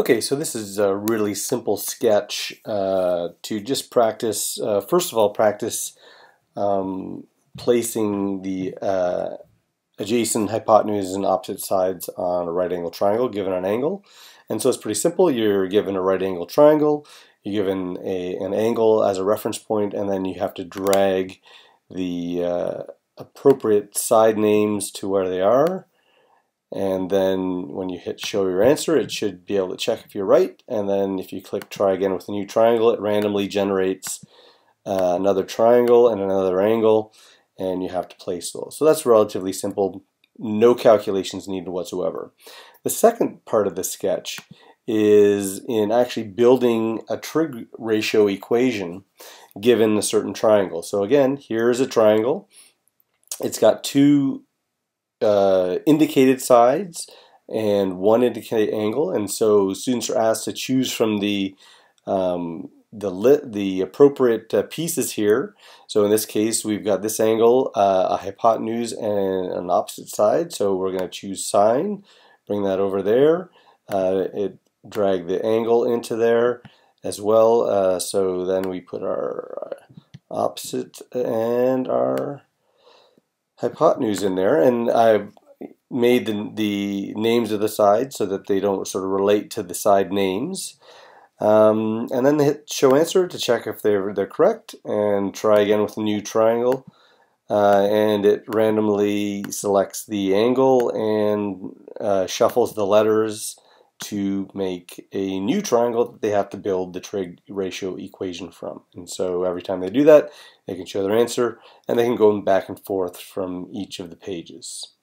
Okay, so this is a really simple sketch uh, to just practice, uh, first of all, practice um, placing the uh, adjacent hypotenuse and opposite sides on a right angle triangle given an angle. And so it's pretty simple. You're given a right angle triangle, you're given a, an angle as a reference point, and then you have to drag the uh, appropriate side names to where they are and then when you hit show your answer it should be able to check if you're right. And then if you click try again with a new triangle it randomly generates uh, another triangle and another angle and you have to place those. So that's relatively simple. No calculations needed whatsoever. The second part of the sketch is in actually building a trig ratio equation given a certain triangle. So again here's a triangle. It's got two uh, indicated sides and one indicated angle. And so students are asked to choose from the um, the lit, the appropriate uh, pieces here. So in this case we've got this angle uh, a hypotenuse and an opposite side. So we're going to choose sine bring that over there. Uh, it drag the angle into there as well uh, so then we put our opposite and our hypotenuse in there and I've made the, the names of the sides so that they don't sort of relate to the side names. Um, and then they hit show answer to check if they're, they're correct and try again with a new triangle. Uh, and it randomly selects the angle and uh, shuffles the letters to make a new triangle that they have to build the trig ratio equation from. And so every time they do that, they can show their answer and they can go back and forth from each of the pages.